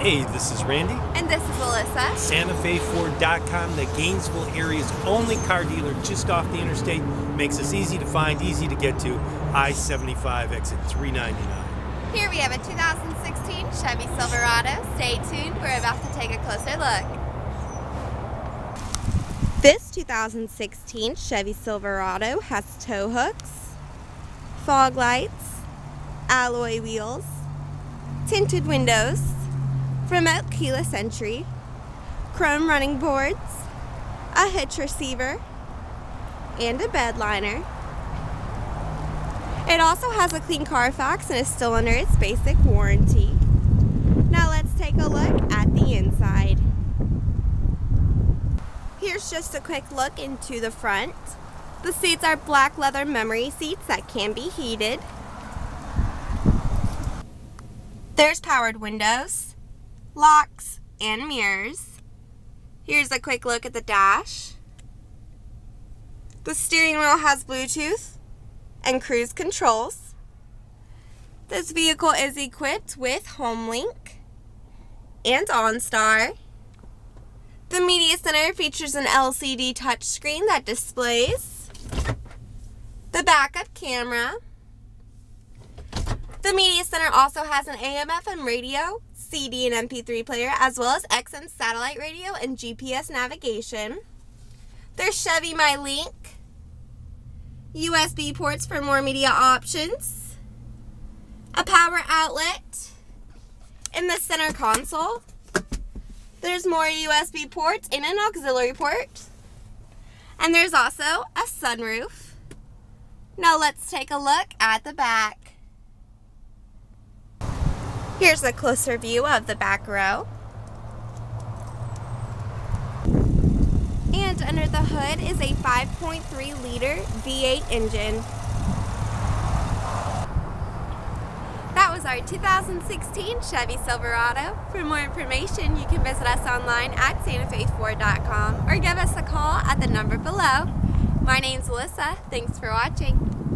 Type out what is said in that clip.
Hey, this is Randy. And this is Alyssa. SantaFeFord.com, the Gainesville area's only car dealer just off the interstate. Makes us easy to find, easy to get to. I 75 exit 399. Here we have a 2016 Chevy Silverado. Stay tuned, we're about to take a closer look. This 2016 Chevy Silverado has tow hooks, fog lights, alloy wheels, tinted windows, remote keyless entry, chrome running boards, a hitch receiver, and a bed liner. It also has a clean Carfax and is still under its basic warranty. Now let's take a look at the inside. Here's just a quick look into the front. The seats are black leather memory seats that can be heated. There's powered windows, locks, and mirrors. Here's a quick look at the dash. The steering wheel has Bluetooth and cruise controls. This vehicle is equipped with HomeLink and OnStar. The Media Center features an LCD touchscreen that displays the backup camera. The Media Center also has an AM FM radio, CD and MP3 player, as well as XM satellite radio and GPS navigation. There's Chevy My Link, USB ports for more media options, a power outlet, in the center console. There's more USB ports and an auxiliary port. And there's also a sunroof. Now let's take a look at the back. Here's a closer view of the back row. And under the hood is a 5.3 liter V8 engine. That was our 2016 Chevy Silverado. For more information, you can visit us online at santafeford.com or give us a call at the number below. My name's Alyssa. Thanks for watching.